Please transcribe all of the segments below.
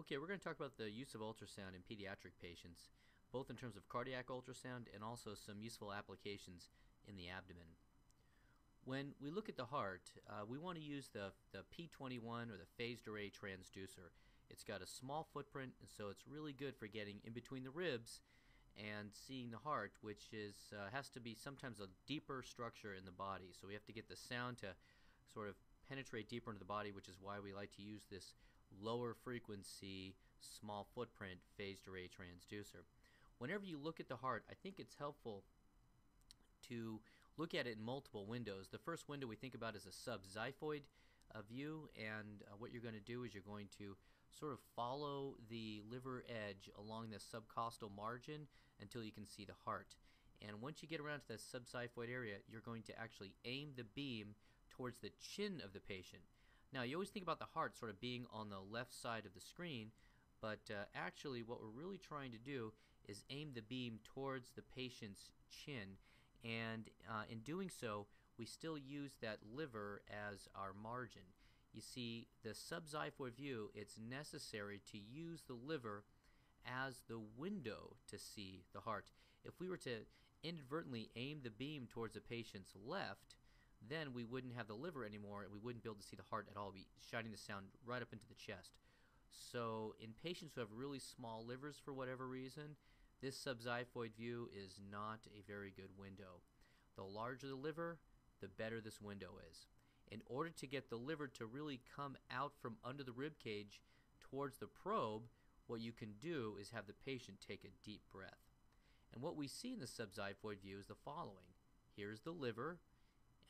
Okay, we're going to talk about the use of ultrasound in pediatric patients, both in terms of cardiac ultrasound and also some useful applications in the abdomen. When we look at the heart, uh, we want to use the, the P21 or the phased array transducer. It's got a small footprint, and so it's really good for getting in between the ribs and seeing the heart, which is uh, has to be sometimes a deeper structure in the body. So we have to get the sound to sort of penetrate deeper into the body, which is why we like to use this lower frequency, small footprint phased array transducer. Whenever you look at the heart, I think it's helpful to look at it in multiple windows. The first window we think about is a subxiphoid uh, view, and uh, what you're going to do is you're going to sort of follow the liver edge along the subcostal margin until you can see the heart. And once you get around to the subxiphoid area, you're going to actually aim the beam towards the chin of the patient. Now, you always think about the heart sort of being on the left side of the screen, but uh, actually what we're really trying to do is aim the beam towards the patient's chin, and uh, in doing so, we still use that liver as our margin. You see, the subxiphoid view, it's necessary to use the liver as the window to see the heart. If we were to inadvertently aim the beam towards the patient's left, then we wouldn't have the liver anymore and we wouldn't be able to see the heart at all. Be shining the sound right up into the chest. So in patients who have really small livers for whatever reason, this subxiphoid view is not a very good window. The larger the liver, the better this window is. In order to get the liver to really come out from under the rib cage towards the probe, what you can do is have the patient take a deep breath. And what we see in the subxiphoid view is the following. Here's the liver,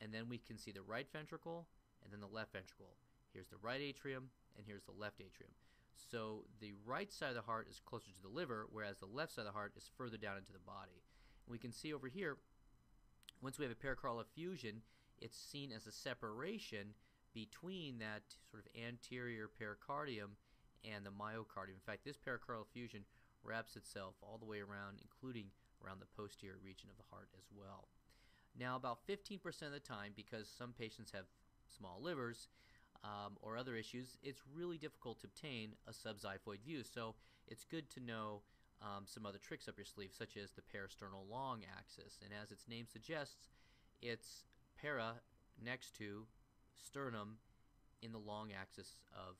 and then we can see the right ventricle and then the left ventricle. Here's the right atrium, and here's the left atrium. So the right side of the heart is closer to the liver, whereas the left side of the heart is further down into the body. And we can see over here, once we have a pericardial effusion, it's seen as a separation between that sort of anterior pericardium and the myocardium. In fact, this pericardial effusion wraps itself all the way around, including around the posterior region of the heart as well. Now, about 15% of the time, because some patients have small livers um, or other issues, it's really difficult to obtain a subxiphoid view. So it's good to know um, some other tricks up your sleeve, such as the parasternal long axis. And as its name suggests, it's para next to sternum in the long axis of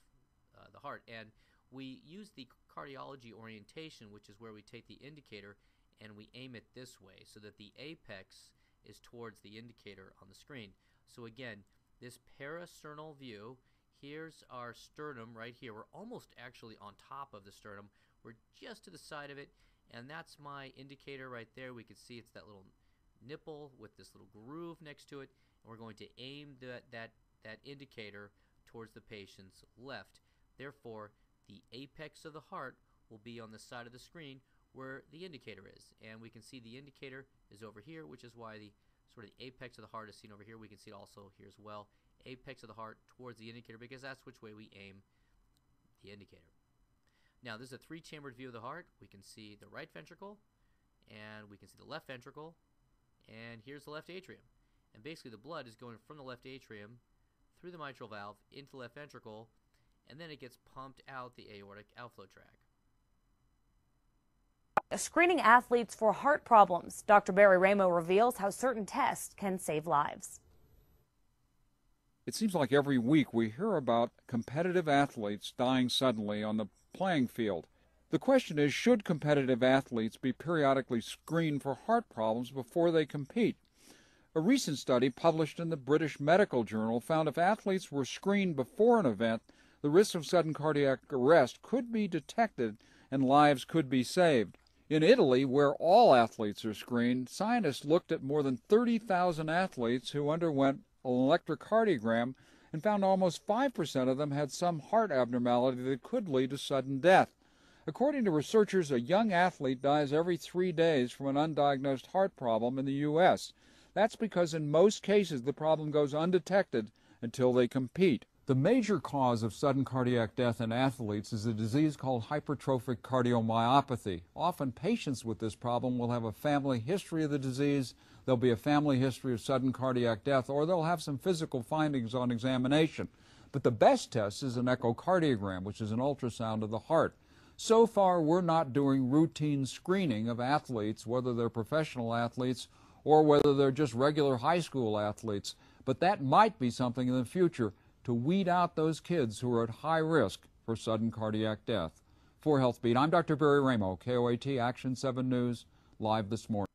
uh, the heart. And we use the cardiology orientation, which is where we take the indicator and we aim it this way so that the apex is towards the indicator on the screen. So again, this parasternal view, here's our sternum right here. We're almost actually on top of the sternum. We're just to the side of it, and that's my indicator right there. We can see it's that little nipple with this little groove next to it, and we're going to aim that, that, that indicator towards the patient's left. Therefore, the apex of the heart will be on the side of the screen where the indicator is. And we can see the indicator is over here, which is why the sort of the apex of the heart is seen over here. We can see it also here as well. Apex of the heart towards the indicator because that's which way we aim the indicator. Now this is a three-chambered view of the heart. We can see the right ventricle and we can see the left ventricle and here's the left atrium. And basically the blood is going from the left atrium through the mitral valve into the left ventricle and then it gets pumped out the aortic outflow tract screening athletes for heart problems. Dr. Barry Ramo reveals how certain tests can save lives. It seems like every week we hear about competitive athletes dying suddenly on the playing field. The question is should competitive athletes be periodically screened for heart problems before they compete? A recent study published in the British Medical Journal found if athletes were screened before an event, the risk of sudden cardiac arrest could be detected and lives could be saved. In Italy, where all athletes are screened, scientists looked at more than 30,000 athletes who underwent an electrocardiogram and found almost 5% of them had some heart abnormality that could lead to sudden death. According to researchers, a young athlete dies every three days from an undiagnosed heart problem in the U.S. That's because in most cases the problem goes undetected until they compete. The major cause of sudden cardiac death in athletes is a disease called hypertrophic cardiomyopathy. Often patients with this problem will have a family history of the disease, there'll be a family history of sudden cardiac death, or they'll have some physical findings on examination. But the best test is an echocardiogram, which is an ultrasound of the heart. So far, we're not doing routine screening of athletes, whether they're professional athletes or whether they're just regular high school athletes. But that might be something in the future to weed out those kids who are at high risk for sudden cardiac death. For HealthBeat, I'm Dr. Barry Ramo, KOAT Action 7 News, live this morning.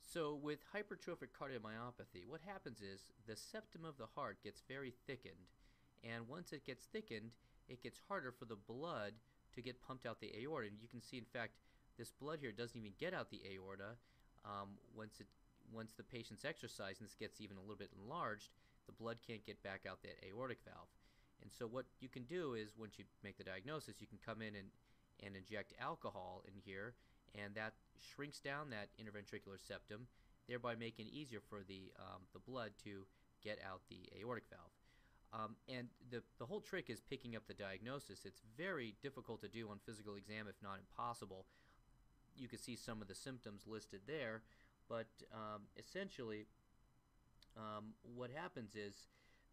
So, with hypertrophic cardiomyopathy, what happens is the septum of the heart gets very thickened, and once it gets thickened, it gets harder for the blood to get pumped out the aorta. And you can see, in fact, this blood here doesn't even get out the aorta um, once it once the patient's exercised, and This gets even a little bit enlarged. The blood can't get back out that aortic valve. And so what you can do is once you make the diagnosis, you can come in and, and inject alcohol in here, and that shrinks down that interventricular septum, thereby making it easier for the, um, the blood to get out the aortic valve. Um, and the, the whole trick is picking up the diagnosis. It's very difficult to do on physical exam, if not impossible. You can see some of the symptoms listed there, but um, essentially, um, what happens is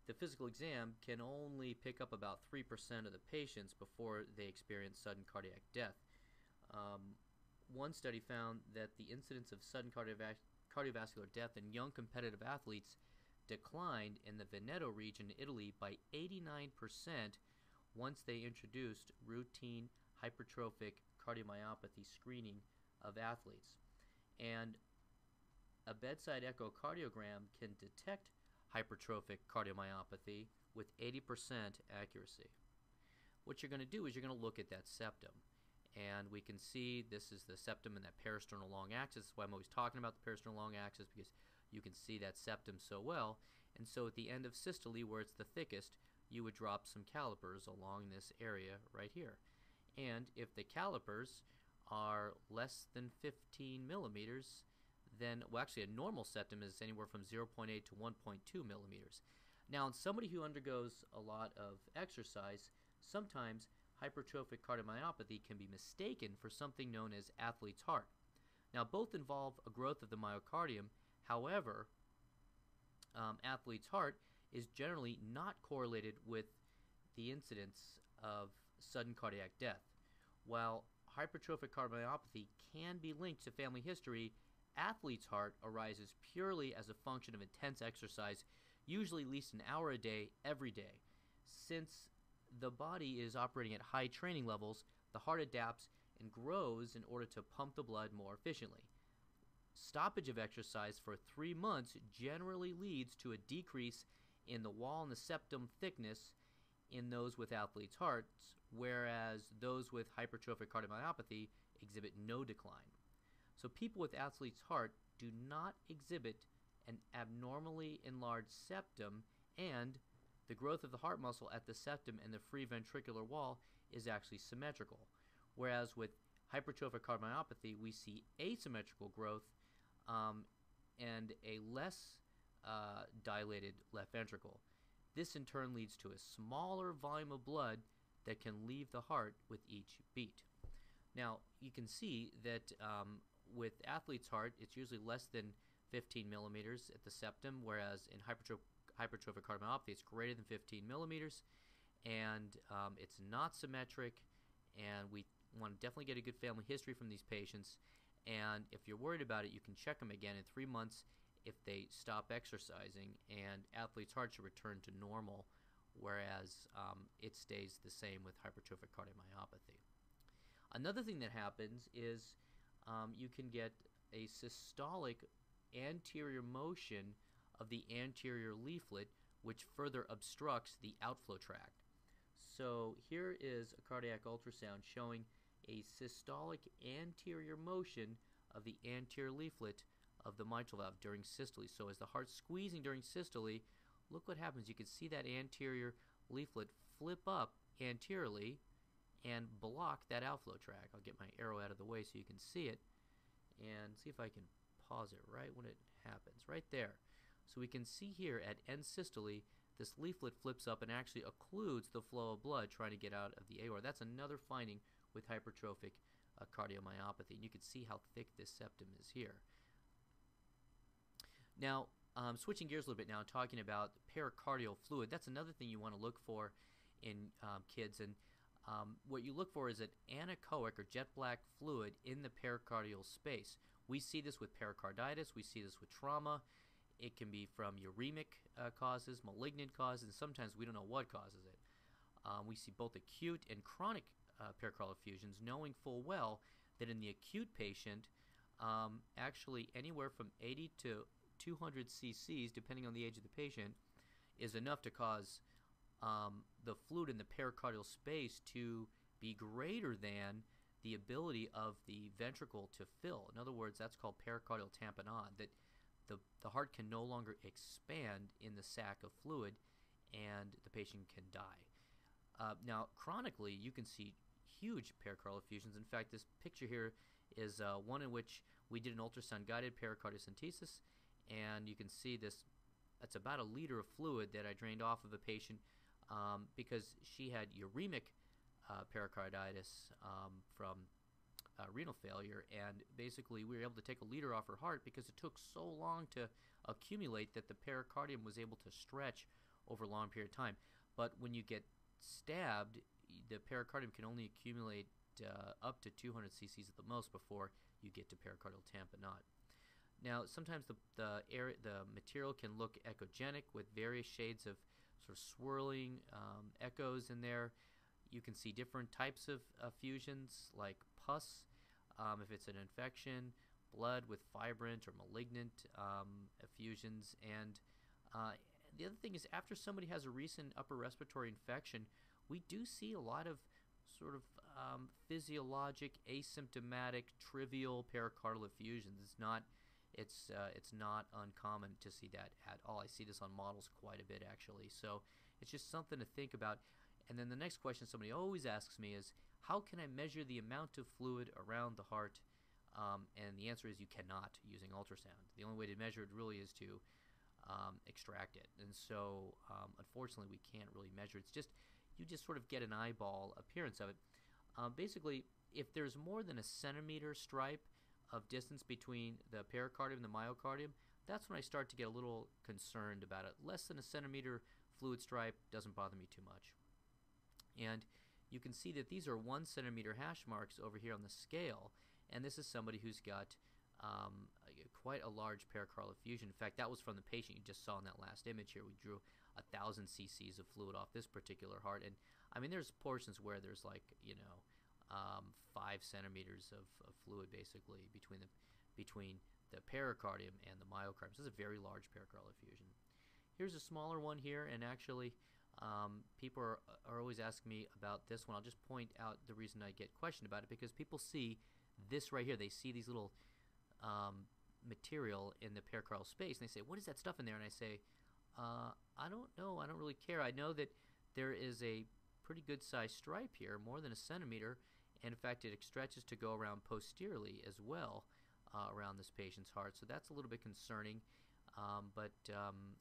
the physical exam can only pick up about 3% of the patients before they experience sudden cardiac death. Um, one study found that the incidence of sudden cardiova- cardiovascular death in young competitive athletes declined in the Veneto region Italy by 89% once they introduced routine hypertrophic cardiomyopathy screening of athletes. And a bedside echocardiogram can detect hypertrophic cardiomyopathy with 80% accuracy. What you're going to do is you're going to look at that septum. And we can see this is the septum and that parasternal long axis. That's why I'm always talking about the parasternal long axis because you can see that septum so well. And so at the end of systole, where it's the thickest, you would drop some calipers along this area right here. And if the calipers are less than 15 millimeters, then, well, actually, a normal septum is anywhere from 0.8 to 1.2 millimeters. Now, in somebody who undergoes a lot of exercise, sometimes hypertrophic cardiomyopathy can be mistaken for something known as athlete's heart. Now, both involve a growth of the myocardium. However, um, athlete's heart is generally not correlated with the incidence of sudden cardiac death. While hypertrophic cardiomyopathy can be linked to family history, athlete's heart arises purely as a function of intense exercise, usually at least an hour a day, every day. Since the body is operating at high training levels, the heart adapts and grows in order to pump the blood more efficiently. Stoppage of exercise for three months generally leads to a decrease in the wall and the septum thickness in those with athlete's hearts, whereas those with hypertrophic cardiomyopathy exhibit no decline. So people with athlete's heart do not exhibit an abnormally enlarged septum and the growth of the heart muscle at the septum and the free ventricular wall is actually symmetrical. Whereas with hypertrophic cardiomyopathy, we see asymmetrical growth um, and a less uh, dilated left ventricle. This in turn leads to a smaller volume of blood that can leave the heart with each beat. Now, you can see that um, with athlete's heart, it's usually less than 15 millimeters at the septum, whereas in hypertrophic, hypertrophic cardiomyopathy, it's greater than 15 millimeters, and um, it's not symmetric, and we want to definitely get a good family history from these patients. And if you're worried about it, you can check them again in three months if they stop exercising, and athlete's heart should return to normal, whereas um, it stays the same with hypertrophic cardiomyopathy. Another thing that happens is um, you can get a systolic anterior motion of the anterior leaflet, which further obstructs the outflow tract. So here is a cardiac ultrasound showing a systolic anterior motion of the anterior leaflet of the mitral valve during systole. So as the heart's squeezing during systole, look what happens. You can see that anterior leaflet flip up anteriorly and block that outflow track. I'll get my arrow out of the way so you can see it and see if I can pause it right when it happens, right there. So we can see here at end systole, this leaflet flips up and actually occludes the flow of blood trying to get out of the aorta. That's another finding with hypertrophic uh, cardiomyopathy. And you can see how thick this septum is here. Now, Um, switching gears a little bit now, talking about pericardial fluid. That's another thing you want to look for in um, kids. And um, what you look for is an anechoic or jet black fluid in the pericardial space. We see this with pericarditis, we see this with trauma. It can be from uremic uh, causes, malignant causes, and sometimes we don't know what causes it. Um, we see both acute and chronic uh, pericardial effusions, knowing full well that in the acute patient, um, actually anywhere from 80 to 200 cc's, depending on the age of the patient, is enough to cause um, the fluid in the pericardial space to be greater than the ability of the ventricle to fill. In other words, that's called pericardial tamponade, that the, the heart can no longer expand in the sac of fluid and the patient can die. Uh, now, chronically, you can see huge pericardial effusions. In fact, this picture here is uh, one in which we did an ultrasound guided pericardiocentesis, and you can see this. That's about a liter of fluid that I drained off of a patient um, because she had uremic uh, pericarditis um, from uh, renal failure, and basically we were able to take a liter off her heart because it took so long to accumulate that the pericardium was able to stretch over a long period of time. But when you get stabbed, the pericardium can only accumulate uh, up to 200 cc's at the most before you get to pericardial tamponade. Now, sometimes the the, air, the material can look echogenic with various shades of sort of swirling um, echoes in there. You can see different types of effusions like pus, um, if it's an infection, blood with fibrin or malignant um, effusions, and uh, the other thing is after somebody has a recent upper respiratory infection, we do see a lot of sort of um, physiologic, asymptomatic, trivial pericardial effusions. It's not it's uh, it's not uncommon to see that at all. I see this on models quite a bit actually. So it's just something to think about. And then the next question somebody always asks me is, how can I measure the amount of fluid around the heart? Um, and the answer is you cannot using ultrasound. The only way to measure it really is to um, extract it. And so, um, unfortunately, we can't really measure. It's just you just sort of get an eyeball appearance of it. Um, basically, if there's more than a centimeter stripe of distance between the pericardium and the myocardium, that's when I start to get a little concerned about it. Less than a centimeter fluid stripe doesn't bother me too much. And you can see that these are one centimeter hash marks over here on the scale, and this is somebody who's got um, quite a large pericardial effusion. In fact, that was from the patient you just saw in that last image here. We drew a thousand cc's of fluid off this particular heart, and I mean, there's portions where there's like you know um, five centimeters of, of, fluid basically between the between the pericardium and the myocardium. So this is a very large pericardial effusion. Here's a smaller one here, and actually, um, people are, are always asking me about this one. I'll just point out the reason I get questioned about it because people see this right here. They see these little um, material in the pericardial space, and they say, "What is that stuff in there?" And I say, uh, "I don't know. I don't really care. I know that there is a pretty good sized stripe here, more than a centimeter, and in fact, it stretches to go around posteriorly as well uh, around this patient's heart. So that's a little bit concerning. Um, but um,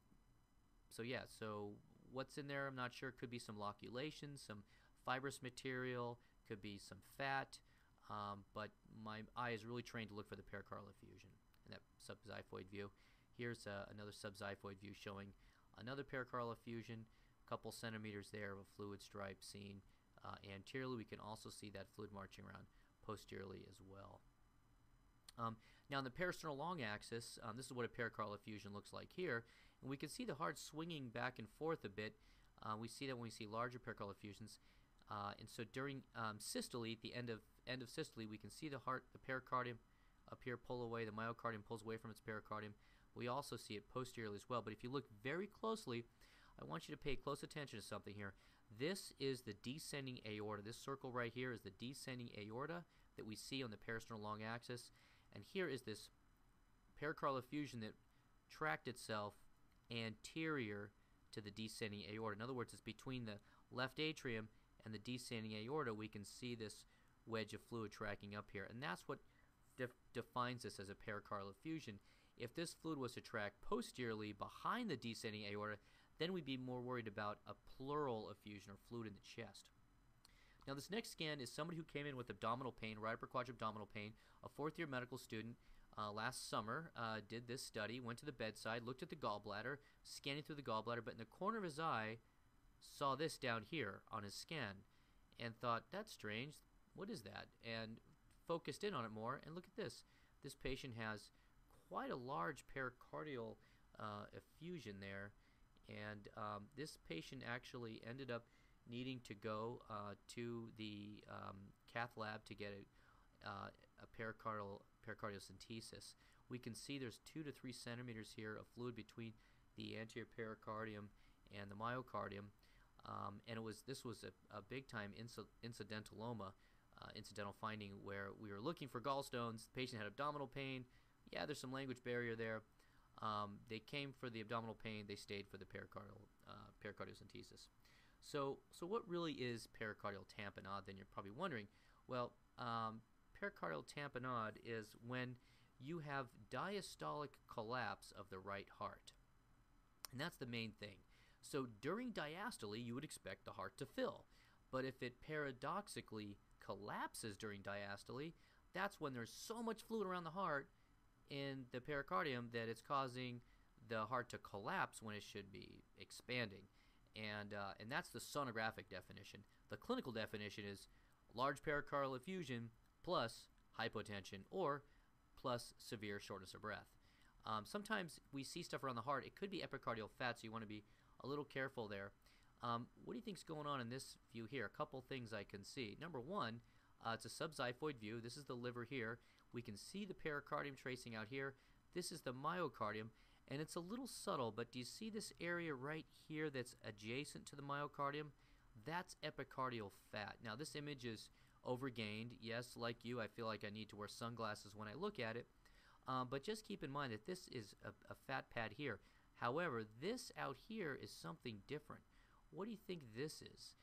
so yeah, so what's in there? I'm not sure. Could be some loculation, some fibrous material, could be some fat. Um, but my eye is really trained to look for the pericardial effusion in that subxiphoid view. Here's uh, another subxiphoid view showing another pericardial effusion, a couple centimeters there of a fluid stripe seen uh, anteriorly. We can also see that fluid marching around posteriorly as well. Um, now in the parasternal long axis, um, this is what a pericardial effusion looks like here, and we can see the heart swinging back and forth a bit. Uh, we see that when we see larger pericardial effusions, uh, and so during um, systole, at the end of end of systole, we can see the heart, the pericardium up here pull away, the myocardium pulls away from its pericardium. We also see it posteriorly as well. But if you look very closely, I want you to pay close attention to something here. This is the descending aorta. This circle right here is the descending aorta that we see on the parasternal long axis. And here is this pericardial effusion that tracked itself anterior to the descending aorta. In other words, it's between the left atrium and the descending aorta. We can see this wedge of fluid tracking up here. And that's what def defines this as a pericardial effusion. If this fluid was to track posteriorly behind the descending aorta, then we'd be more worried about a pleural effusion or fluid in the chest. Now, this next scan is somebody who came in with abdominal pain, right upper quadrant abdominal pain, a fourth year medical student. uh, last summer uh, did this study, went to the bedside, looked at the gallbladder, scanning through the gallbladder, but in the corner of his eye saw this down here on his scan and thought, that's strange. What is that? And focused in on it more. And look at this. This patient has quite a large pericardial uh, effusion there. And um, this patient actually ended up needing to go uh, to the um, cath lab to get a, uh, a pericardial pericardiocentesis. We can see there's two to three centimeters here of fluid between the anterior pericardium and the myocardium. Um, and it was this was a, a big time inc- incidentaloma, uh, incidental finding where we were looking for gallstones. The patient had abdominal pain. Yeah, there's some language barrier there. Um, they came for the abdominal pain. They stayed for the pericardial uh, pericardiocentesis. So, so what really is pericardial tamponade? Then you're probably wondering. Well, um, pericardial tamponade is when you have diastolic collapse of the right heart, and that's the main thing. So during diastole, you would expect the heart to fill. But if it paradoxically collapses during diastole, that's when there's so much fluid around the heart in the pericardium that it's causing the heart to collapse when it should be expanding. And, uh, and that's the sonographic definition. The clinical definition is large pericardial effusion plus hypotension or plus severe shortness of breath. Um, sometimes we see stuff around the heart. It could be epicardial fat, so you want to be a little careful there. Um, what do you think is going on in this view here? A couple things I can see. Number one, uh, it's a subxiphoid view. This is the liver here. We can see the pericardium tracing out here. This is the myocardium, and it's a little subtle, but do you see this area right here that's adjacent to the myocardium? That's epicardial fat. Now, this image is overgained. Yes, like you, I feel like I need to wear sunglasses when I look at it. Um, but just keep in mind that this is a, a fat pad here. However, this out here is something different. What do you think this is?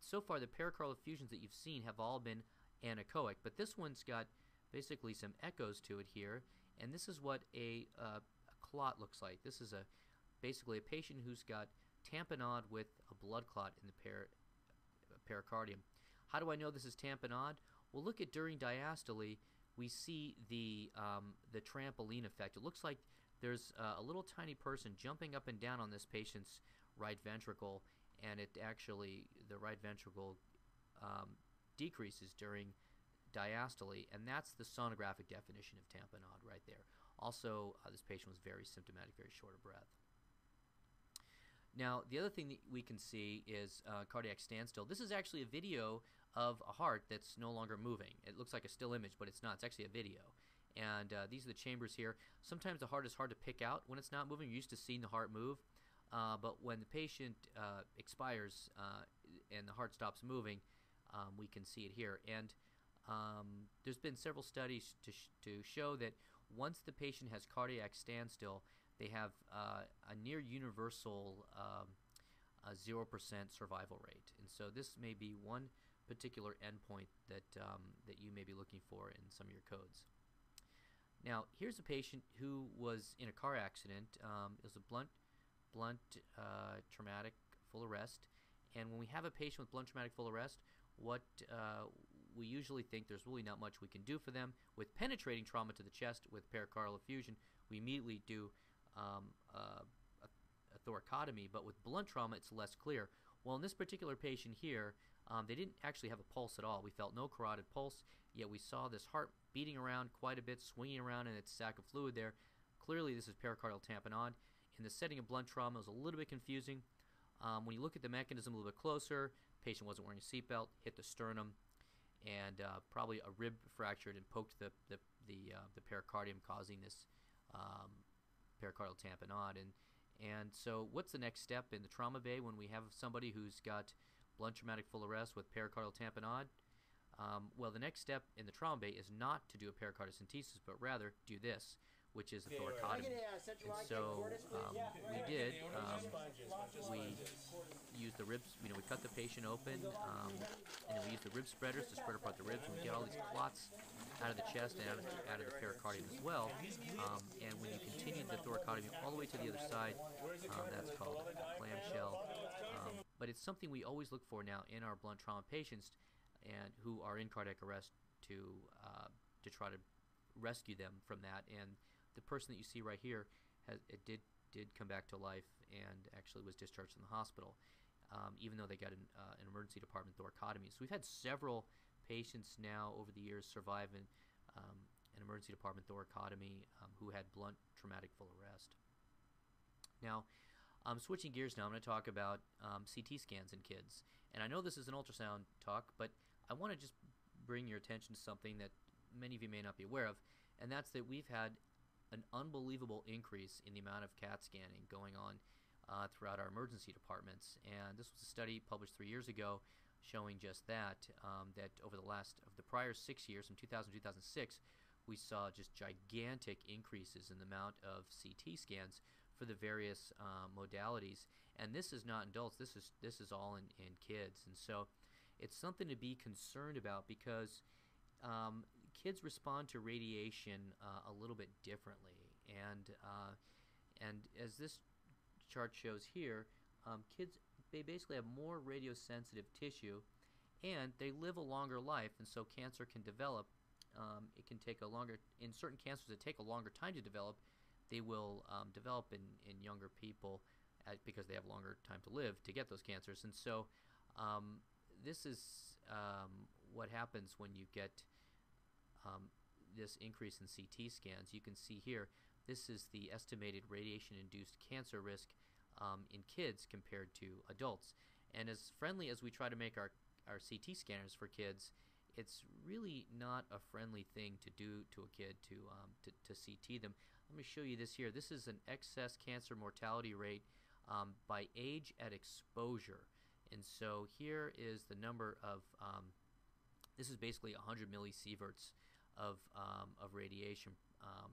So far, the pericardial effusions that you've seen have all been anechoic, but this one's got basically some echoes to it here, and this is what a, uh, a clot looks like. This is a basically a patient who's got tamponade with a blood clot in the per pericardium. How do I know this is tamponade? Well, look at during diastole, we see the um, the trampoline effect. It looks like there's uh, a little tiny person jumping up and down on this patient's right ventricle, and it actually, the right ventricle um, decreases during diastole, and that's the sonographic definition of tamponade right there. Also, uh, this patient was very symptomatic, very short of breath. Now, the other thing that we can see is uh, cardiac standstill. This is actually a video of a heart that's no longer moving. It looks like a still image, but it's not. It's actually a video. And uh, these are the chambers here. Sometimes the heart is hard to pick out when it's not moving. You're used to seeing the heart move. Uh, but when the patient uh, expires uh, and the heart stops moving, um, we can see it here. And um, there's been several studies to, sh to show that once the patient has cardiac standstill, they have uh, a near universal 0% um, survival rate. And so this may be one particular endpoint that, um, that you may be looking for in some of your codes. Now, here's a patient who was in a car accident. Um, it was a blunt, blunt uh, traumatic full arrest. And when we have a patient with blunt traumatic full arrest, what uh, we usually think there's really not much we can do for them. With penetrating trauma to the chest with pericardial effusion, we immediately do um, uh, a, a, thoracotomy. But with blunt trauma, it's less clear. Well, in this particular patient here, um, they didn't actually have a pulse at all. We felt no carotid pulse, yet we saw this heart beating around quite a bit, swinging around in its sac of fluid there. Clearly, this is pericardial tamponade. In the setting of blunt trauma, it was a little bit confusing. Um, when you look at the mechanism a little bit closer, patient wasn't wearing a seatbelt, hit the sternum, and uh, probably a rib fractured and poked the the the, uh, the pericardium, causing this um, pericardial tamponade. And and so, what's the next step in the trauma bay when we have somebody who's got blunt traumatic full arrest with pericardial tamponade? Um, well, the next step in the trauma bay is not to do a pericardiocentesis, but rather do this, which is a thoracotomy. And so um, we did, um, we used the ribs, you know, we cut the patient open, um, and then we used the rib spreaders to spread apart the ribs, and we get all these clots out of the chest and out of the, out of the pericardium as well. Um, and when you continue the thoracotomy all the way to the other side, um, that's called a clamshell. Um, but it's something we always look for now in our blunt trauma patients and who are in cardiac arrest to uh, to try to rescue them from that. And the person that you see right here has it did did come back to life and actually was discharged from the hospital, um, even though they got an, uh, an emergency department thoracotomy. So we've had several patients now over the years survive an, um, an emergency department thoracotomy um, who had blunt traumatic full arrest. Now, I'm switching gears now. I'm going to talk about um, CT scans in kids. And I know this is an ultrasound talk, but I want to just bring your attention to something that many of you may not be aware of, and that's that we've had an unbelievable increase in the amount of CAT scanning going on uh, throughout our emergency departments. And this was a study published three years ago showing just that, um, that over the last, of the prior six years, from 2000 to 2006, we saw just gigantic increases in the amount of CT scans for the various uh, modalities. And this is not adults, this is, this is all in, in kids. And so it's something to be concerned about because um, kids respond to radiation uh, a little bit differently. And, uh, and as this chart shows here, um, kids they basically have more radiosensitive tissue and they live a longer life and so cancer can develop um, it can take a longer in certain cancers that take a longer time to develop they will um, develop in, in younger people at, because they have longer time to live to get those cancers and so um, this is um, what happens when you get um, this increase in CT scans. You can see here, this is the estimated radiation-induced cancer risk um, in kids compared to adults. And as friendly as we try to make our, our CT scanners for kids, it's really not a friendly thing to do to a kid to, um, to, to CT them. Let me show you this here. This is an excess cancer mortality rate um, by age at exposure. And so here is the number of, um, this is basically 100 millisieverts of, um, of radiation um,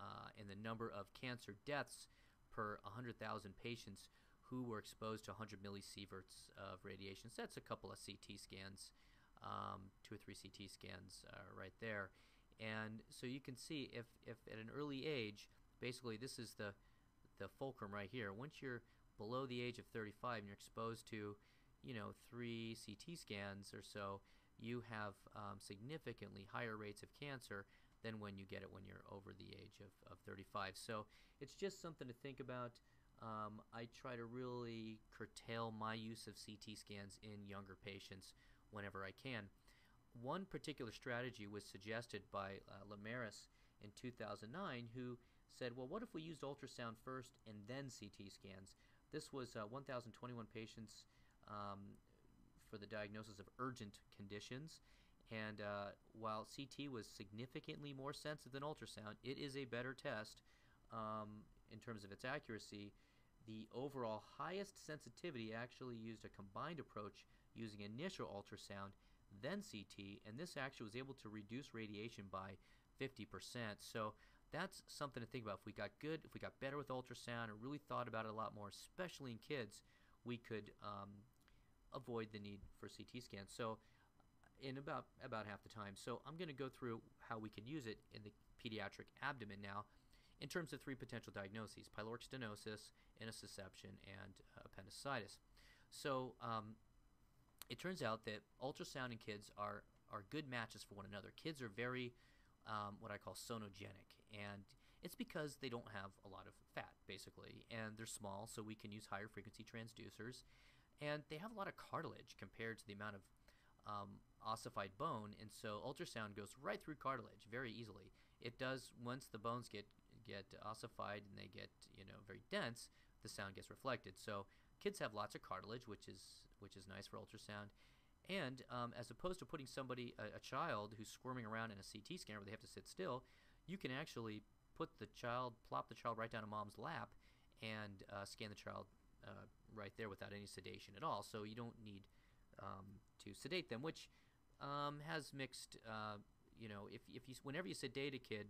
uh, and the number of cancer deaths per 100,000 patients who were exposed to 100 millisieverts of radiation. So that's a couple of CT scans, um, two or three CT scans uh, right there. And so you can see if, if at an early age, basically this is the, the fulcrum right here. Once you're below the age of 35 and you're exposed to, you know, three CT scans or so, you have um, significantly higher rates of cancer than when you get it when you're over the age of, of 35. So it's just something to think about. Um, I try to really curtail my use of CT scans in younger patients whenever I can. One particular strategy was suggested by uh, Lameris in 2009, who said, well, what if we used ultrasound first and then CT scans? This was uh, 1,021 patients um, for the diagnosis of urgent conditions. And uh, while CT was significantly more sensitive than ultrasound, it is a better test um, in terms of its accuracy. The overall highest sensitivity actually used a combined approach using initial ultrasound, then CT, and this actually was able to reduce radiation by 50%. So that's something to think about. If we got good, if we got better with ultrasound and really thought about it a lot more, especially in kids, we could um, avoid the need for CT scans. So in about about half the time. So I'm going to go through how we can use it in the pediatric abdomen now in terms of three potential diagnoses, pyloric stenosis, intussusception, and uh, appendicitis. So um, it turns out that ultrasound and kids are, are good matches for one another. Kids are very um, what I call sonogenic, and it's because they don't have a lot of fat, basically, and they're small, so we can use higher frequency transducers, and they have a lot of cartilage compared to the amount of um, ossified bone, and so ultrasound goes right through cartilage very easily. It does once the bones get get ossified and they get you know very dense, the sound gets reflected. So kids have lots of cartilage, which is which is nice for ultrasound. And um, as opposed to putting somebody, a, a, child who's squirming around in a CT scanner where they have to sit still, you can actually put the child, plop the child right down in mom's lap, and uh, scan the child uh, right there without any sedation at all. So you don't need um, to sedate them, which um, has mixed. Uh, you know, if if you whenever you sedate a kid,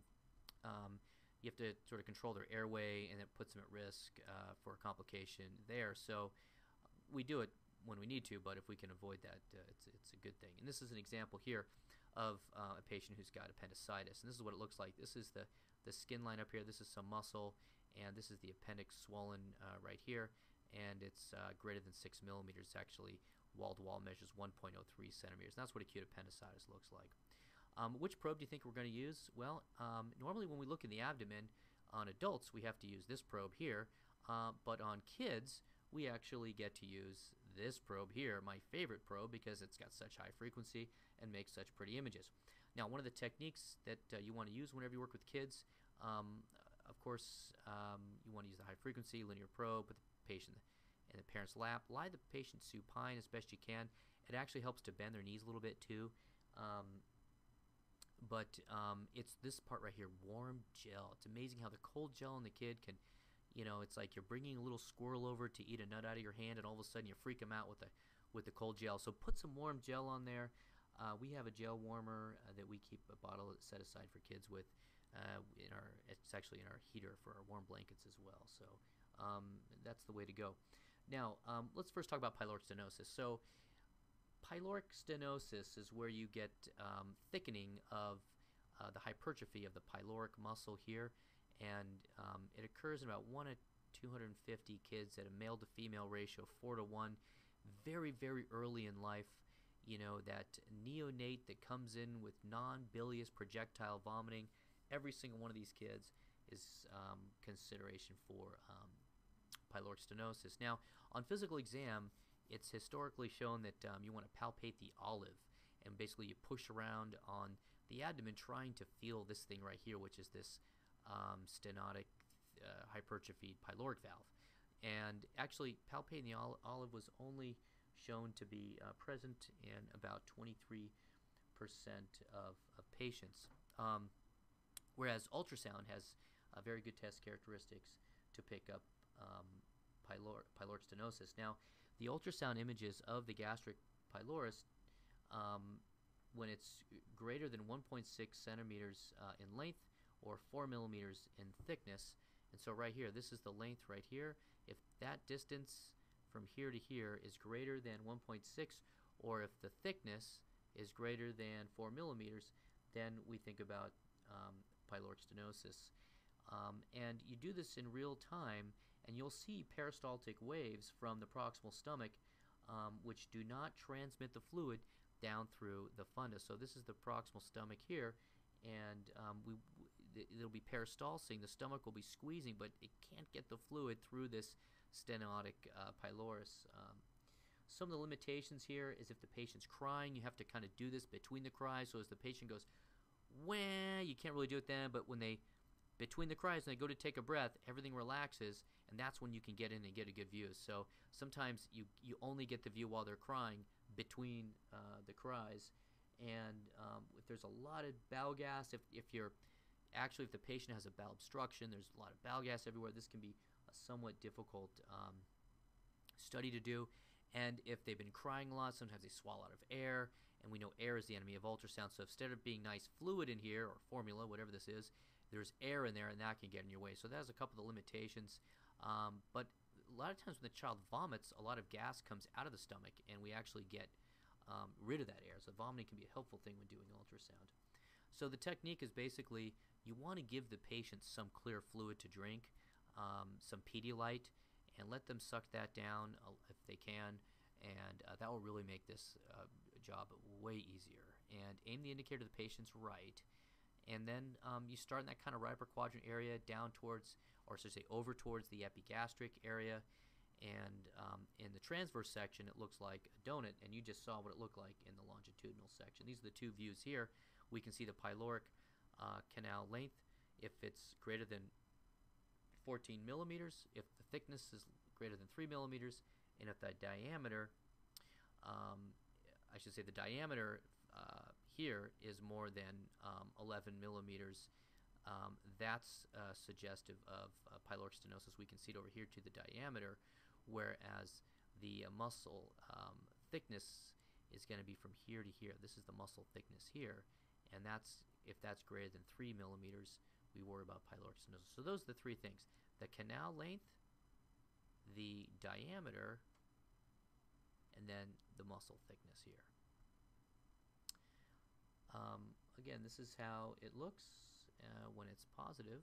um, you have to sort of control their airway, and it puts them at risk uh, for a complication there. So we do it when we need to, but if we can avoid that, uh, it's it's a good thing. And this is an example here of uh, a patient who's got appendicitis, and this is what it looks like. This is the the skin line up here. This is some muscle, and this is the appendix swollen uh, right here, and it's uh, greater than six millimeters. Actually, wall to wall measures 1.03 centimeters. And that's what acute appendicitis looks like. Um, which probe do you think we're going to use? Well, um, normally when we look in the abdomen on adults, we have to use this probe here, uh, but on kids, we actually get to use this probe here, my favorite probe, because it's got such high frequency and makes such pretty images. Now, one of the techniques that uh, you want to use whenever you work with kids, um, of course, um, you want to use the high frequency linear probe the patient in the parent's lap. Lie the patient supine as best you can. It actually helps to bend their knees a little bit too. Um, but um, it's this part right here, warm gel. It's amazing how the cold gel in the kid can, you know, it's like you're bringing a little squirrel over to eat a nut out of your hand, and all of a sudden you freak them out with the with the cold gel. So put some warm gel on there. Uh, we have a gel warmer uh, that we keep a bottle set aside for kids with. Uh, in our, it's actually in our heater for our warm blankets as well. So um, that's the way to go. Now um, let's first talk about pyloric stenosis. So pyloric stenosis is where you get um, thickening of uh, the hypertrophy of the pyloric muscle here, and um, it occurs in about 1 to 250 kids at a male to female ratio of 4 to 1, very, very early in life. You know, that neonate that comes in with non bilious projectile vomiting, every single one of these kids is um, consideration for um, pyloric stenosis. Now, on physical exam, it's historically shown that um, you want to palpate the olive and basically you push around on the abdomen trying to feel this thing right here which is this um, stenotic uh, hypertrophied pyloric valve and actually palpating the ol- olive was only shown to be uh, present in about 23% of, of patients um, whereas ultrasound has uh, very good test characteristics to pick up um, pylor- pyloric stenosis now the ultrasound images of the gastric pylorus, um, when it's greater than 1.6 centimeters uh, in length or 4 millimeters in thickness, and so right here, this is the length right here. If that distance from here to here is greater than 1.6, or if the thickness is greater than 4 millimeters, then we think about um, pyloric stenosis. Um, and you do this in real time and you'll see peristaltic waves from the proximal stomach um, which do not transmit the fluid down through the fundus. So this is the proximal stomach here, and um, we it'll be peristalsing. The stomach will be squeezing, but it can't get the fluid through this stenotic uh, pylorus. Um, some of the limitations here is if the patient's crying, you have to kind of do this between the cries. So as the patient goes, wah, you can't really do it then, but when they between the cries and they go to take a breath, everything relaxes, and that's when you can get in and get a good view. So sometimes you you only get the view while they're crying between uh, the cries, and um, if there's a lot of bowel gas, if if you're actually if the patient has a bowel obstruction, there's a lot of bowel gas everywhere. This can be a somewhat difficult um, study to do. And if they've been crying a lot, sometimes they swallow out of air, and we know air is the enemy of ultrasound. So instead of being nice fluid in here or formula, whatever this is, there's air in there and that can get in your way. So that has a couple of limitations. Um, but a lot of times when the child vomits, a lot of gas comes out of the stomach and we actually get um, rid of that air. So vomiting can be a helpful thing when doing ultrasound. So the technique is basically you want to give the patient some clear fluid to drink, um, some Pedialyte, and let them suck that down uh, if they can, and uh, that will really make this uh, job way easier. And aim the indicator to the patient's right, and then um, you start in that kind of right upper quadrant area down towards, or should I say over towards the epigastric area. And um, in the transverse section, it looks like a donut, and you just saw what it looked like in the longitudinal section. These are the two views here. We can see the pyloric uh, canal length if it's greater than 14 millimeters, if the thickness is greater than 3 millimeters, and if the diameter, um, I should say the diameter uh, here is more than um, 11 millimeters. Um, that's uh, suggestive of uh, pyloric stenosis. We can see it over here to the diameter, whereas the uh, muscle um, thickness is going to be from here to here. This is the muscle thickness here, and that's if that's greater than 3 millimeters, we worry about pyloric stenosis. So those are the three things. The canal length, the diameter, and then the muscle thickness here. Um, again, this is how it looks uh, when it's positive.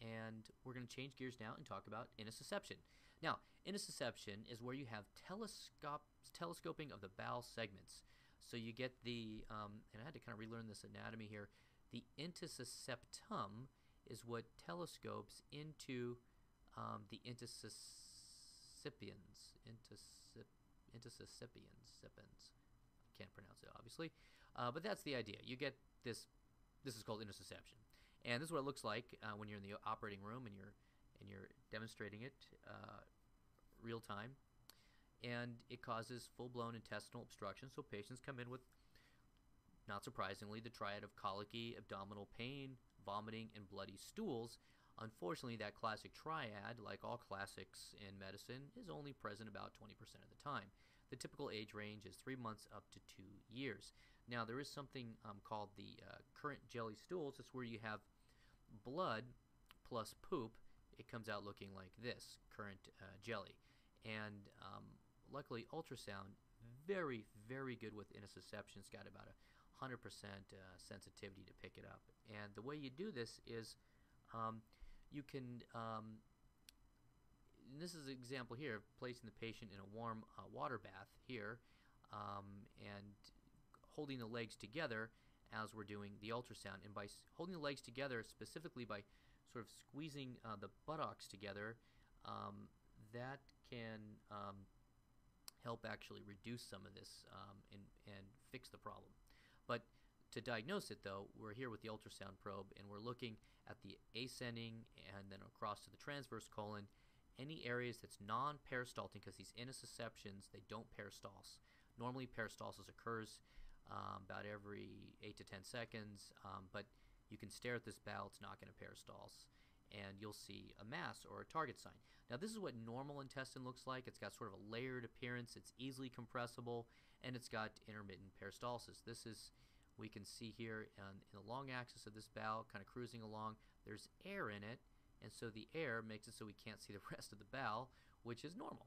And we're going to change gears now and talk about intussusception. Now, intussusception is where you have telescop telescoping of the bowel segments. So you get the, um, and I had to kind of relearn this anatomy here. The intussusceptum is what telescopes into um, the intussuscipiens, intussuscipiens, sippins. I can't pronounce it obviously, uh, but that's the idea. You get this. This is called intussusception, and this is what it looks like uh, when you're in the operating room and you're and you're demonstrating it uh, real time, and it causes full-blown intestinal obstruction. So patients come in with, not surprisingly, the triad of colicky, abdominal pain, vomiting, and bloody stools. Unfortunately, that classic triad, like all classics in medicine, is only present about 20% of the time. The typical age range is three months up to two years. Now, there is something um, called the uh, currant jelly stools. It's where you have blood plus poop. It comes out looking like this currant uh, jelly. And um, luckily, ultrasound, very, very good with intussusception. It's got about a 100% uh, sensitivity to pick it up. And the way you do this is um, you can, um, this is an example here, placing the patient in a warm uh, water bath here um, and holding the legs together as we're doing the ultrasound. And by holding the legs together, specifically by sort of squeezing uh, the buttocks together, um, that can um, help actually reduce some of this um, and, and fix the problem. But to diagnose it, though, we're here with the ultrasound probe and we're looking at the ascending and then across to the transverse colon, any areas that's non-peristaltic because these intussusceptions, they don't peristalse. Normally, peristalsis occurs um, about every 8 to 10 seconds, um, but you can stare at this bowel, it's not going to peristalse, and you'll see a mass or a target sign. Now, this is what normal intestine looks like. It's got sort of a layered appearance, it's easily compressible, and it's got intermittent peristalsis. This is, we can see here on, in the long axis of this bowel, kind of cruising along, there's air in it, and so the air makes it so we can't see the rest of the bowel, which is normal.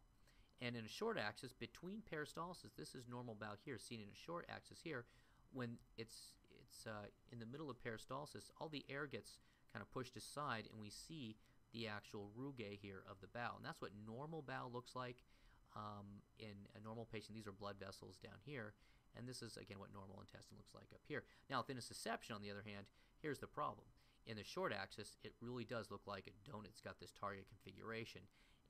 And in a short axis, between peristalsis, this is normal bowel here, seen in a short axis here, when it's it's uh, in the middle of peristalsis, all the air gets kind of pushed aside, and we see the actual rugae here of the bowel. And that's what normal bowel looks like um, in a normal patient. These are blood vessels down here, and this is, again, what normal intestine looks like up here. Now, with intussusception, on the other hand, here's the problem. In the short axis, it really does look like a donut. It's got this target configuration.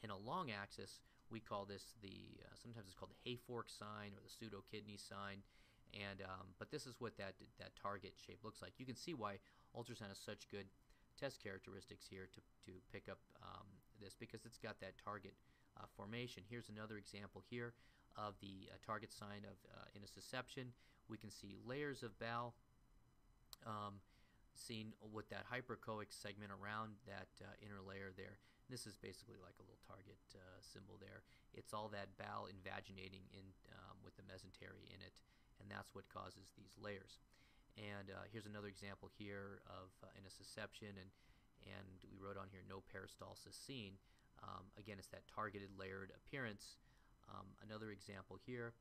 In a long axis, we call this the, uh, sometimes it's called the Hayfork sign or the pseudo kidney sign. And um, but this is what that that target shape looks like. You can see why ultrasound has such good test characteristics here to, to pick up um, this because it's got that target uh, formation. Here's another example here of the uh, target sign of uh, intussusception. We can see layers of bowel um, seen with that hyperechoic segment around that uh, inner layer there. This is basically like a little target uh, symbol there. It's all that bowel invaginating in um, with the mesentery in it and that's what causes these layers. And uh, here's another example here of uh, intussusception, and and we wrote on here no peristalsis seen. Um, again, it's that targeted layered appearance. Um, another example here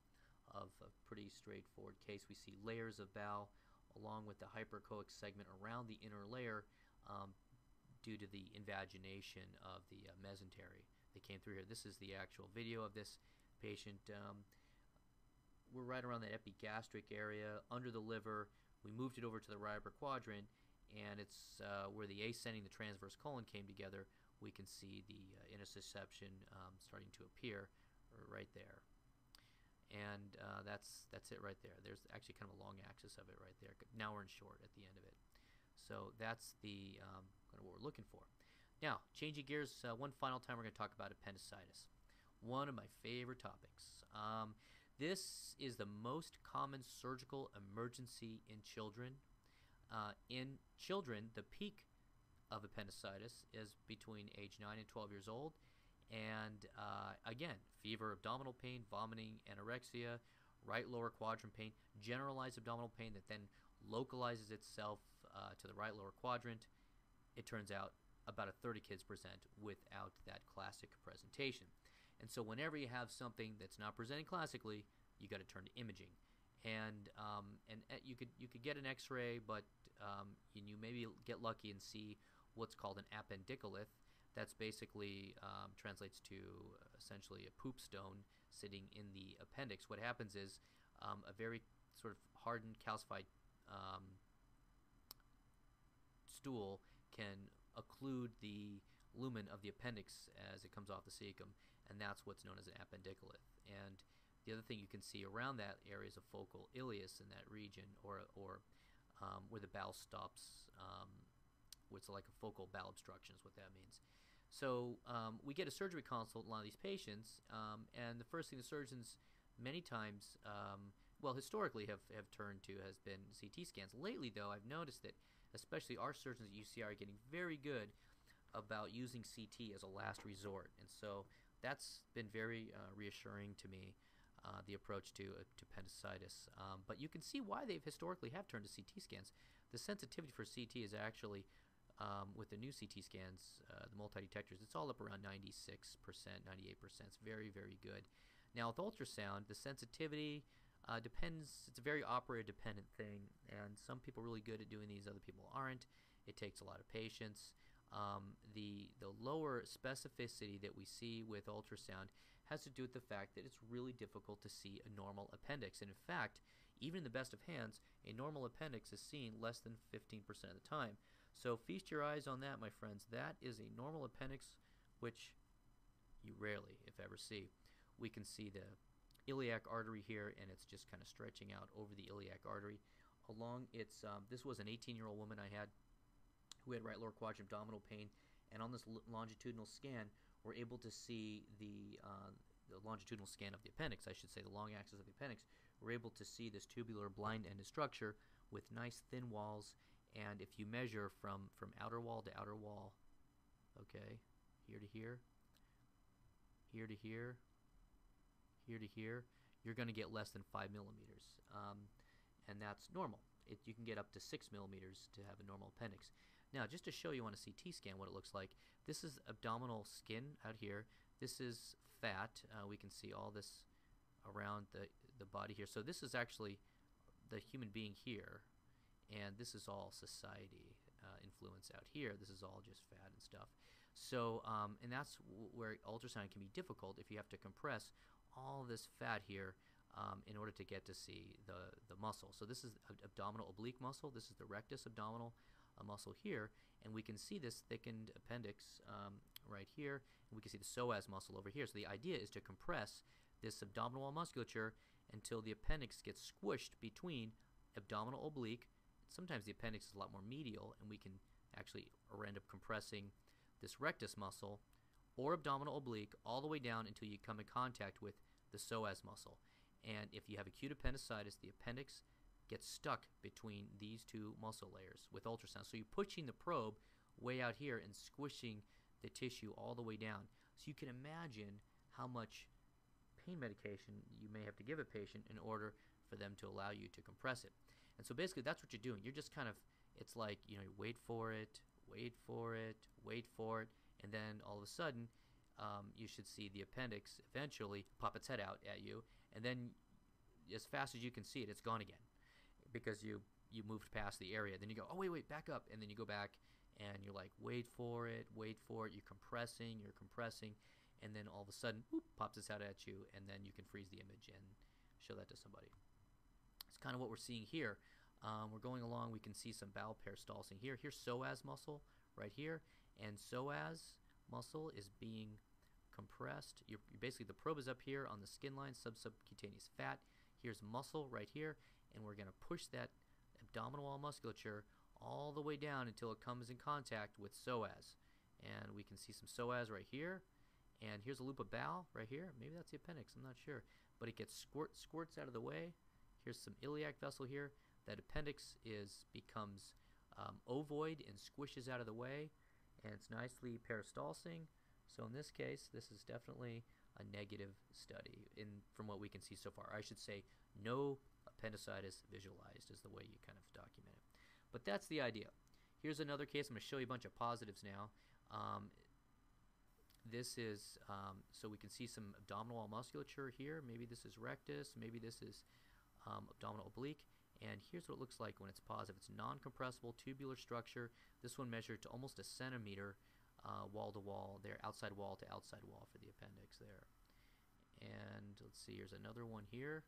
of a pretty straightforward case. We see layers of bowel along with the hyperechoic segment around the inner layer um, due to the invagination of the uh, mesentery that came through here. This is the actual video of this patient. Um, we're right around the epigastric area, under the liver. We moved it over to the right upper quadrant, and it's uh, where the ascending, the transverse colon came together. We can see the uh, intussusception um, starting to appear right there. And uh, that's that's it right there. There's actually kind of a long axis of it right there. Now we're in short at the end of it. So that's the um, what we're looking for. Now, changing gears, uh, one final time we're going to talk about appendicitis. One of my favorite topics. Um, this is the most common surgical emergency in children. Uh, in children, the peak of appendicitis is between age 9 and 12 years old. And uh, again, fever, abdominal pain, vomiting, anorexia, right lower quadrant pain, generalized abdominal pain that then localizes itself uh, to the right lower quadrant. It turns out about a 30 kids present without that classic presentation. And so whenever you have something that's not presenting classically, you got to turn to imaging. And um, and uh, you could you could get an X-ray, but um, you, you maybe get lucky and see what's called an appendicolith. That's basically um, translates to essentially a poop stone sitting in the appendix. What happens is um, a very sort of hardened, calcified um, stool can occlude the lumen of the appendix as it comes off the cecum, and that's what's known as an appendicolith. And the other thing you can see around that area is a focal ileus in that region, or or um, where the bowel stops, um, what's like a focal bowel obstruction is what that means. So um, we get a surgery consult a lot of these patients, um, and the first thing the surgeons many times, um, well, historically have, have turned to has been CT scans. Lately, though, I've noticed that especially our surgeons at UCR are getting very good about using CT as a last resort, and so that's been very uh, reassuring to me. Uh, the approach to uh, to appendicitis, um, but you can see why they've historically have turned to CT scans. The sensitivity for CT is actually um, with the new CT scans, uh, the multi-detectors, it's all up around 96%, 98%. It's very, very good. Now with ultrasound, the sensitivity uh, depends. It's a very operator-dependent thing, and some people are really good at doing these, other people aren't. It takes a lot of patience. Um, the the lower specificity that we see with ultrasound has to do with the fact that it's really difficult to see a normal appendix. And in fact, even in the best of hands, a normal appendix is seen less than 15% of the time. So feast your eyes on that, my friends. That is a normal appendix, which you rarely, if ever, see. We can see the iliac artery here, and it's just kind of stretching out over the iliac artery. Along its, um, this was an 18-year-old woman I had who had right lower quadrant abdominal pain, and on this longitudinal scan, we're able to see the, uh, the longitudinal scan of the appendix, I should say, the long axis of the appendix. We're able to see this tubular blind-ended structure with nice thin walls and if you measure from from outer wall to outer wall okay here to here here to here here to here you're going to get less than five millimeters. Um, and that's normal. It, you can get up to six millimeters to have a normal appendix. Now just to show you on a CT scan what it looks like this is abdominal skin out here. This is fat. Uh, we can see all this around the the body here. So this is actually the human being here and this is all society uh, influence out here. This is all just fat and stuff. So, um, and that's where ultrasound can be difficult if you have to compress all this fat here um, in order to get to see the, the muscle. So this is abdominal oblique muscle. This is the rectus abdominal uh, muscle here, and we can see this thickened appendix um, right here, and we can see the psoas muscle over here. So the idea is to compress this abdominal wall musculature until the appendix gets squished between abdominal oblique sometimes the appendix is a lot more medial and we can actually end up compressing this rectus muscle or abdominal oblique all the way down until you come in contact with the psoas muscle. And if you have acute appendicitis, the appendix gets stuck between these two muscle layers with ultrasound. So you're pushing the probe way out here and squishing the tissue all the way down. So you can imagine how much pain medication you may have to give a patient in order for them to allow you to compress it. And so basically that's what you're doing. You're just kind of, it's like, you know, you wait for it, wait for it, wait for it, and then all of a sudden um, you should see the appendix eventually pop its head out at you, and then as fast as you can see it, it's gone again because you you moved past the area. Then you go, oh wait, wait, back up, and then you go back, and you're like, wait for it, wait for it. You're compressing, you're compressing, and then all of a sudden, whoop, pops its head out at you, and then you can freeze the image and show that to somebody. It's kind of what we're seeing here. Um, we're going along, we can see some bowel peristalsing here. Here's psoas muscle right here, and psoas muscle is being compressed. You're, basically, the probe is up here on the skin line, subsubcutaneous fat. Here's muscle right here, and we're going to push that abdominal wall musculature all the way down until it comes in contact with psoas. And we can see some psoas right here, and here's a loop of bowel right here. Maybe that's the appendix, I'm not sure. But it gets squirt, squirts out of the way. Here's some iliac vessel here. That appendix is becomes um, ovoid and squishes out of the way, and it's nicely peristalsing. So in this case, this is definitely a negative study in from what we can see so far. I should say no appendicitis visualized is the way you kind of document it. But that's the idea. Here's another case. I'm going to show you a bunch of positives now. Um, this is, um, so we can see some abdominal wall musculature here. Maybe this is rectus. Maybe this is um, abdominal oblique. And here's what it looks like when it's positive. It's non-compressible tubular structure. This one measured to almost a centimeter wall to wall there, outside wall to outside wall for the appendix there. And let's see, here's another one here.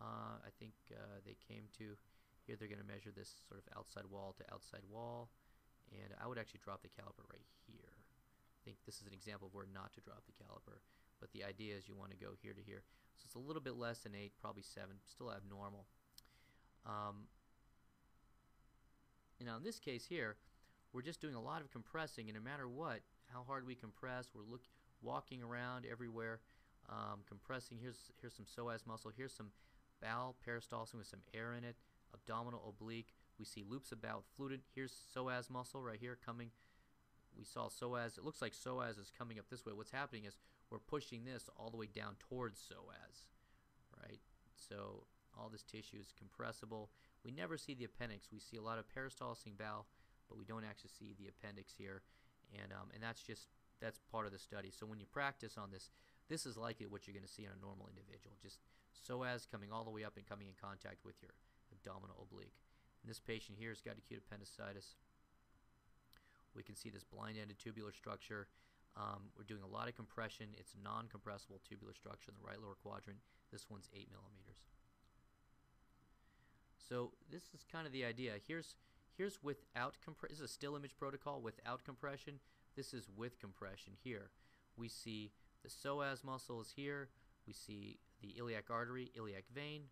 Uh, I think uh, they came to here. They're going to measure this sort of outside wall to outside wall, and I would actually drop the caliper right here. I think this is an example of where not to drop the caliper, but the idea is you want to go here to here. So it's a little bit less than eight, probably seven, still abnormal. Um, and now in this case here, we're just doing a lot of compressing, and no matter what, how hard we compress, we're look walking around everywhere, um, compressing. Here's here's some psoas muscle. Here's some bowel peristalsis with some air in it. Abdominal oblique. We see loops of bowel fluid. Here's psoas muscle right here coming. We saw psoas. It looks like psoas is coming up this way. What's happening is we're pushing this all the way down towards psoas, right? So all this tissue is compressible. We never see the appendix. We see a lot of peristalsing bowel, but we don't actually see the appendix here. And, um, and that's just, that's part of the study. So when you practice on this, this is likely what you're going to see in a normal individual. Just psoas coming all the way up and coming in contact with your abdominal oblique. And this patient here has got acute appendicitis. We can see this blind-ended tubular structure. Um, we're doing a lot of compression. It's non-compressible tubular structure in the right lower quadrant. This one's 8 millimeters. So this is kind of the idea. Here's here's without compression. This is a still image protocol without compression. This is with compression here. We see the psoas muscle is here. We see the iliac artery, iliac vein,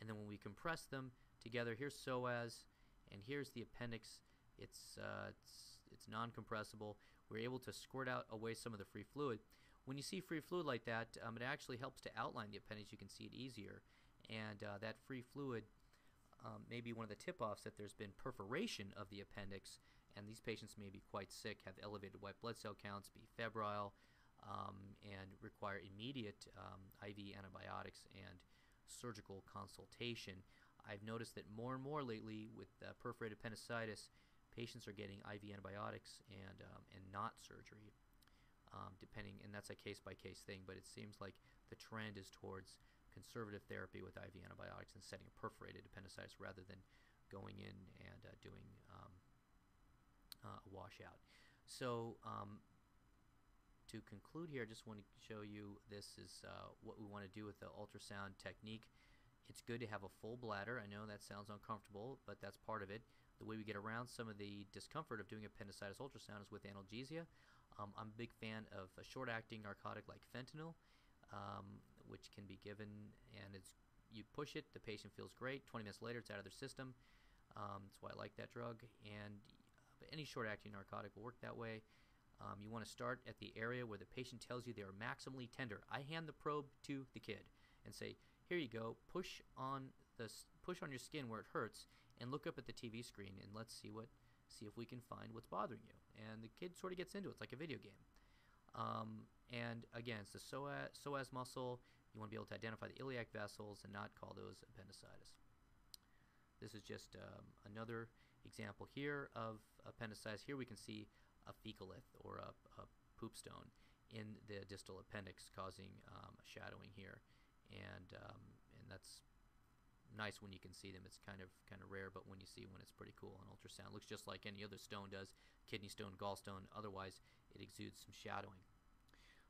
and then when we compress them together, here's psoas, and here's the appendix. It's uh, it's, it's non-compressible. We're able to squirt out away some of the free fluid. When you see free fluid like that, um, it actually helps to outline the appendix. You can see it easier, and uh, that free fluid um, may be one of the tip-offs that there's been perforation of the appendix, and these patients may be quite sick, have elevated white blood cell counts, be febrile, um, and require immediate um, IV antibiotics and surgical consultation. I've noticed that more and more lately with uh, perforated appendicitis, patients are getting IV antibiotics and um, and not surgery, um, depending, and that's a case by case thing. But it seems like the trend is towards conservative therapy with IV antibiotics and setting a perforated appendicitis rather than going in and uh, doing um, uh, a washout. So um, to conclude here, I just want to show you this is uh, what we want to do with the ultrasound technique. It's good to have a full bladder. I know that sounds uncomfortable, but that's part of it. The way we get around some of the discomfort of doing appendicitis ultrasound is with analgesia. Um, I'm a big fan of a short-acting narcotic like fentanyl um, which can be given, and it's you push it, the patient feels great. 20 minutes later, it's out of their system. Um, that's why I like that drug. And uh, any short-acting narcotic will work that way. Um, you want to start at the area where the patient tells you they are maximally tender. I hand the probe to the kid and say, "Here you go. Push on the push on your skin where it hurts, and look up at the TV screen, and let's see what see if we can find what's bothering you." And the kid sort of gets into it. It's like a video game. Um, and again, it's the psoas, psoas muscle. You want to be able to identify the iliac vessels and not call those appendicitis. This is just um, another example here of appendicitis. Here we can see a fecalith or a, a poop stone in the distal appendix causing um, shadowing here. And, um, and that's nice when you can see them. It's kind of kind of rare, but when you see one, it's pretty cool. On ultrasound, it looks just like any other stone does, kidney stone, gallstone. Otherwise, it exudes some shadowing.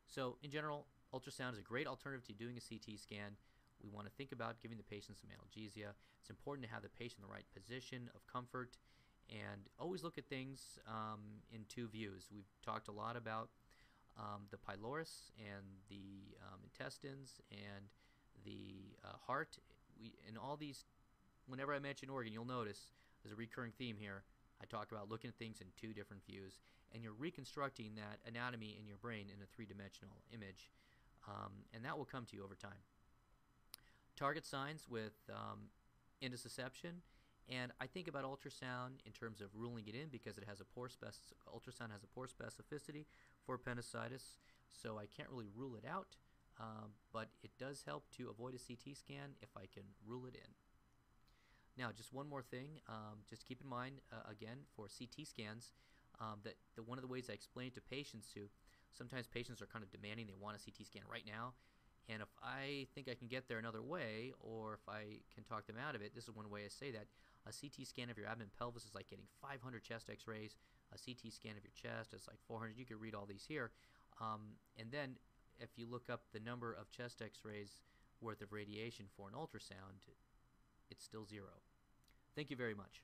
So in general, ultrasound is a great alternative to doing a CT scan. We want to think about giving the patient some analgesia. It's important to have the patient in the right position of comfort and always look at things um, in two views. We've talked a lot about um, the pylorus and the um, intestines and the uh, heart. We, in all these, whenever I mention organ, you'll notice there's a recurring theme here. I talk about looking at things in two different views, and you're reconstructing that anatomy in your brain in a three-dimensional image, um, and that will come to you over time. Target signs with um, intussusception, and I think about ultrasound in terms of ruling it in because it has a poor spec ultrasound has a poor specificity for appendicitis, so I can't really rule it out, um, but it does help to avoid a CT scan if I can rule it in. Now, just one more thing, um, just keep in mind, uh, again, for CT scans, um, that the, one of the ways I explain it to patients who sometimes patients are kind of demanding they want a CT scan right now, and if I think I can get there another way, or if I can talk them out of it, this is one way I say that. A CT scan of your abdomen pelvis is like getting 500 chest x-rays. A CT scan of your chest is like 400. You can read all these here. Um, and then if you look up the number of chest x-rays worth of radiation for an ultrasound, it's still zero. Thank you very much.